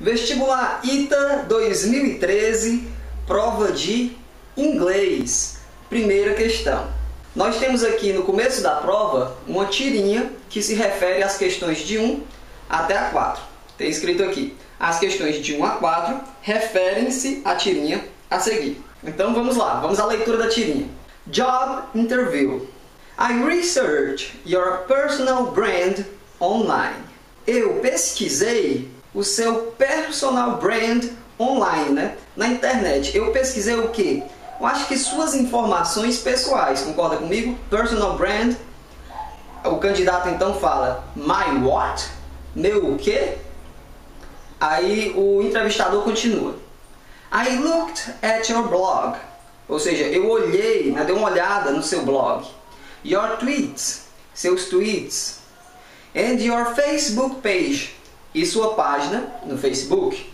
Vestibular ITA 2013, prova de inglês. Primeira questão. Nós temos aqui no começo da prova uma tirinha que se refere às questões de 1 até a 4. Tem escrito aqui: as questões de 1 a 4 referem-se à tirinha a seguir. Então vamos lá, vamos à leitura da tirinha. Job interview. I research your personal brand online. Eu pesquisei o seu personal brand online, né? Na internet. Eu pesquisei o que? Eu acho que suas informações pessoais, concorda comigo? Personal brand. O candidato então fala, my what? Meu o quê? Aí o entrevistador continua. I looked at your blog. Ou seja, eu olhei, né, dei uma olhada no seu blog. Your tweets, seus tweets. And your Facebook page e sua página no Facebook.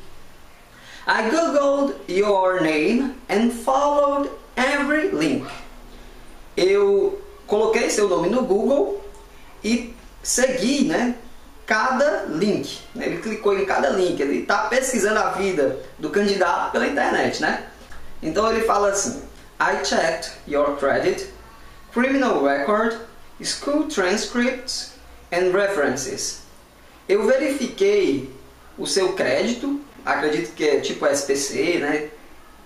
I googled your name and followed every link. Eu coloquei seu nome no Google e segui, né, cada link. Ele clicou em cada link, ele está pesquisando a vida do candidato pela internet, né? Então ele fala assim: I checked your credit, criminal record, school transcripts and references. Eu verifiquei o seu crédito, acredito que é tipo SPC, né?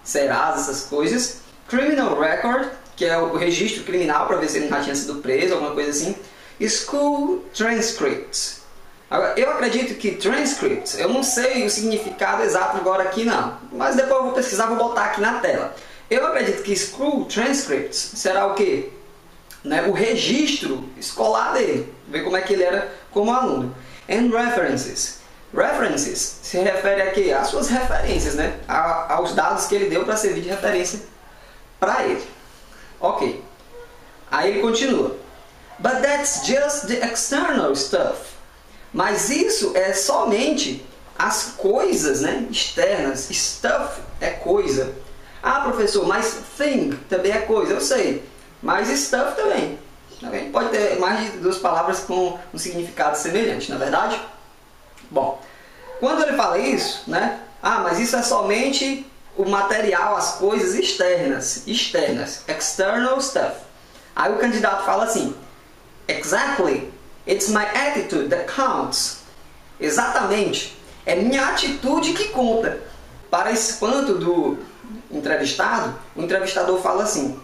Serasa, essas coisas. Criminal Record, que é o registro criminal para ver se ele já tinha sido preso, alguma coisa assim. School Transcripts. Agora, eu acredito que transcripts, eu não sei o significado exato agora aqui não, mas depois eu vou pesquisar, vou botar aqui na tela. Eu acredito que school transcripts será o quê? Né, o registro escolar dele, ver como é que ele era como aluno and references. References se refere a quê? Às suas referências, né? A, aos dados que ele deu para servir de referência para ele. Ok. Aí ele continua. But that's just the external stuff. Mas isso é somente as coisas né, externas. Stuff é coisa. Ah, professor, mas thing também é coisa. Eu sei. Mas stuff também. Pode ter mais de duas palavras com um significado semelhante, na é verdade? Bom, quando ele fala isso, né? Ah, mas isso é somente o material, as coisas externas, externas, external stuff. Aí o candidato fala assim: Exactly, it's my attitude that counts. Exatamente, é minha atitude que conta. Para espanto do entrevistado, o entrevistador fala assim: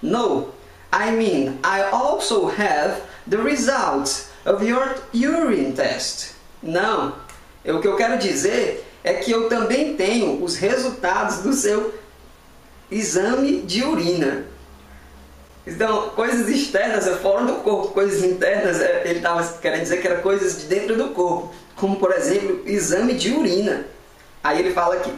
No, I mean, I also have the results of your urine test. Não, o que eu quero dizer é que eu também tenho os resultados do seu exame de urina. Então, coisas externas é fora do corpo, coisas internas é, ele estava querendo dizer que eram coisas de dentro do corpo, como por exemplo, exame de urina. Aí ele fala aqui: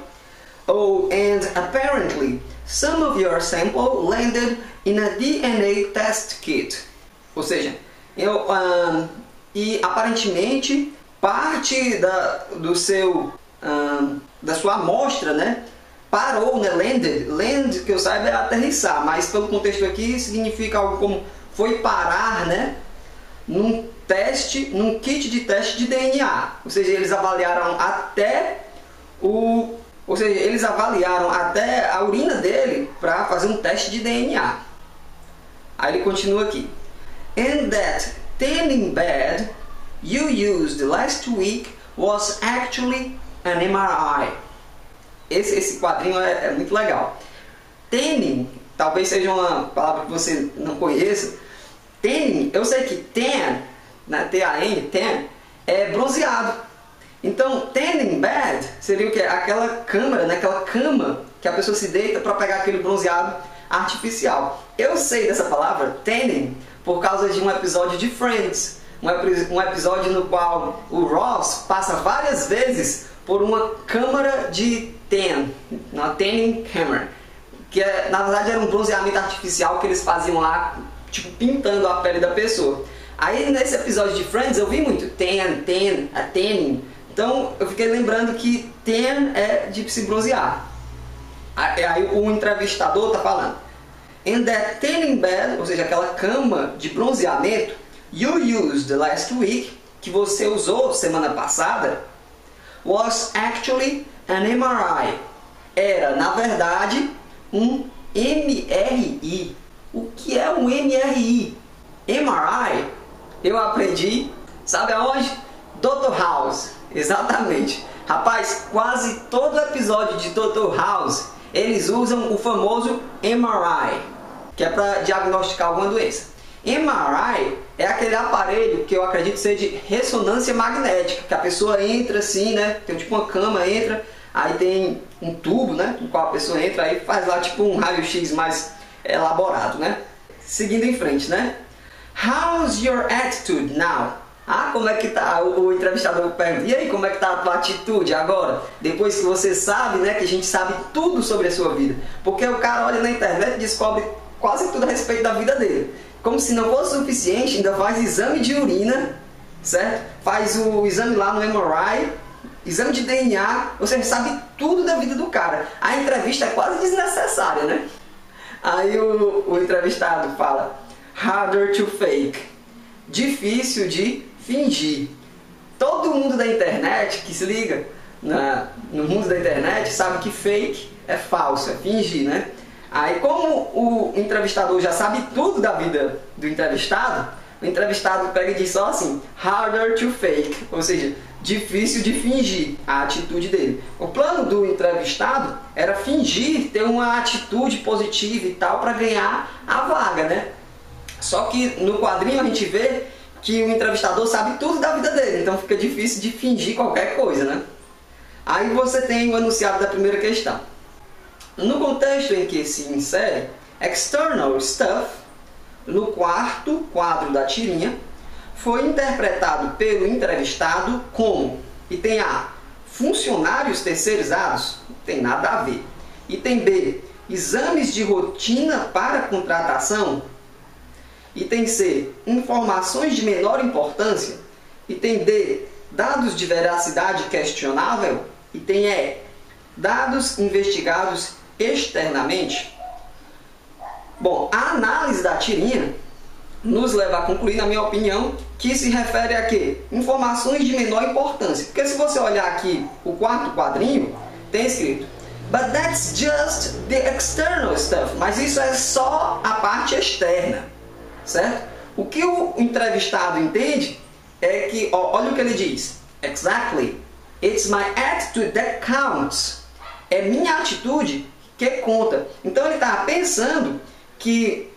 Oh, and apparently some of your sample landed in a DNA test kit. Ou seja, eu, um, e aparentemente parte da, do seu, um, da sua amostra, né, parou, né, landed. Land, que eu saiba, é aterrissar, mas pelo contexto aqui significa algo como foi parar, né, num teste, num kit de teste de DNA. Ou seja, eles avaliaram até o ou seja, eles avaliaram até a urina dele para fazer um teste de DNA. Aí ele continua aqui. And that tanning bed you used last week was actually an MRI. Esse, esse quadrinho é, é muito legal. Tanning, talvez seja uma palavra que você não conheça. Tanning, eu sei que tan, né, T-A-N, tan, é bronzeado. Então, tanning bed seria o que? Aquela câmara, né? aquela cama que a pessoa se deita para pegar aquele bronzeado artificial. Eu sei dessa palavra, tanning, por causa de um episódio de Friends. Um, episódio no qual o Ross passa várias vezes por uma câmara de tan, uma tanning camera, que é, na verdade era um bronzeamento artificial que eles faziam lá, tipo pintando a pele da pessoa. Aí nesse episódio de Friends eu vi muito tan, tan, a tanning, então eu fiquei lembrando que tan é de se bronzear. Aí o entrevistador está falando. In that tanning bed, ou seja, aquela cama de bronzeamento, you used last week, que você usou semana passada, was actually an MRI. Era, na verdade, um MRI. O que é um MRI? MRI, eu aprendi, sabe aonde? Dr. House, exatamente. Rapaz, quase todo episódio de Dr. House, eles usam o famoso MRI, que é para diagnosticar alguma doença. MRI é aquele aparelho que eu acredito ser de ressonância magnética, que a pessoa entra assim, né? Tem tipo uma cama, entra, aí tem um tubo, né? No qual a pessoa entra, aí faz lá tipo um raio-x mais elaborado, né? Seguindo em frente, né? How's your attitude now? Ah, como é que tá? O, o entrevistador pergunta, e aí, como é que tá a tua atitude agora? Depois que você sabe, né, que a gente sabe tudo sobre a sua vida. Porque o cara olha na internet e descobre quase tudo a respeito da vida dele. Como se não fosse suficiente, ainda faz exame de urina, certo? Faz o exame lá no MRI, exame de DNA, você sabe tudo da vida do cara. A entrevista é quase desnecessária, né? Aí o, o entrevistado fala, harder to fake, difícil de fingir. Todo mundo da internet que se liga na, no mundo da internet sabe que fake é falso, é fingir, né? Aí, como o entrevistador já sabe tudo da vida do entrevistado, o entrevistado pega e diz só assim: harder to fake, ou seja, difícil de fingir a atitude dele. O plano do entrevistado era fingir ter uma atitude positiva e tal para ganhar a vaga, né? Só que no quadrinho a gente vê que o entrevistador sabe tudo da vida dele, então fica difícil de fingir qualquer coisa, né? Aí você tem o enunciado da primeira questão. No contexto em que se insere external stuff, no quarto quadro da tirinha, foi interpretado pelo entrevistado como, e tem A, funcionários terceirizados, não tem nada a ver. E tem B, exames de rotina para contratação. E tem C, informações de menor importância. E tem D, dados de veracidade questionável. E tem E, dados investigados externamente? Bom, a análise da tirinha nos leva a concluir, na minha opinião, que se refere a quê? Informações de menor importância. Porque se você olhar aqui o quarto quadrinho, tem escrito But that's just the external stuff. Mas isso é só a parte externa, certo? O que o entrevistado entende é que, ó, olha o que ele diz. Exactly. It's my attitude that counts. É minha atitude que conta. Então ele estava pensando que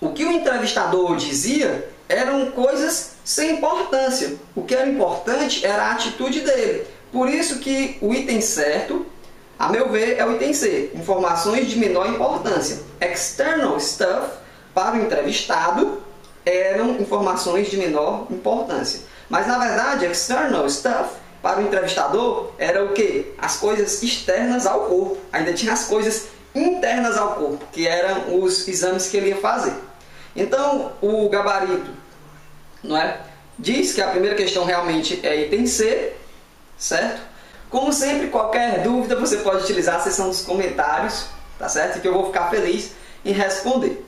o que o entrevistador dizia eram coisas sem importância. O que era importante era a atitude dele. Por isso que o item certo, a meu ver, é o item C, informações de menor importância. External stuff para o entrevistado eram informações de menor importância. Mas na verdade, external stuff para o entrevistador era o que? As coisas externas ao corpo. Ainda tinha as coisas internas ao corpo, que eram os exames que ele ia fazer. Então, o gabarito não é? diz que a primeira questão realmente é item C, certo? Como sempre, qualquer dúvida você pode utilizar a seção dos comentários, tá certo? Que eu vou ficar feliz em responder.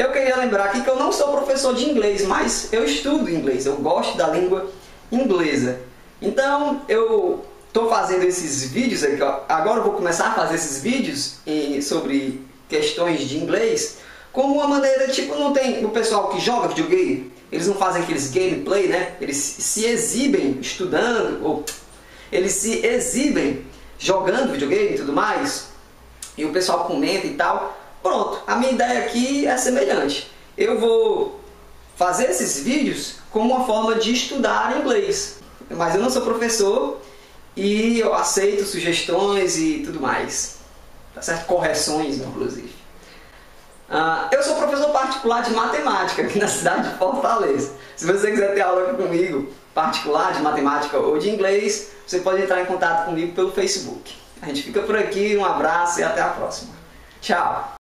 Eu queria lembrar aqui que eu não sou professor de inglês, mas eu estudo inglês, eu gosto da língua inglesa. Então eu estou fazendo esses vídeos aqui, ó. agora eu vou começar a fazer esses vídeos em, sobre questões de inglês como uma maneira, tipo, não tem o pessoal que joga videogame, eles não fazem aqueles gameplay, né? Eles se exibem estudando, ou eles se exibem jogando videogame e tudo mais, e o pessoal comenta e tal. Pronto, a minha ideia aqui é semelhante. Eu vou fazer esses vídeos como uma forma de estudar inglês mas eu não sou professor e eu aceito sugestões e tudo mais. Tá certo? Correções, inclusive. Uh, eu sou professor particular de matemática aqui na cidade de Fortaleza. Se você quiser ter aula comigo, particular de matemática ou de inglês, você pode entrar em contato comigo pelo Facebook. A gente fica por aqui, um abraço e até a próxima. Tchau!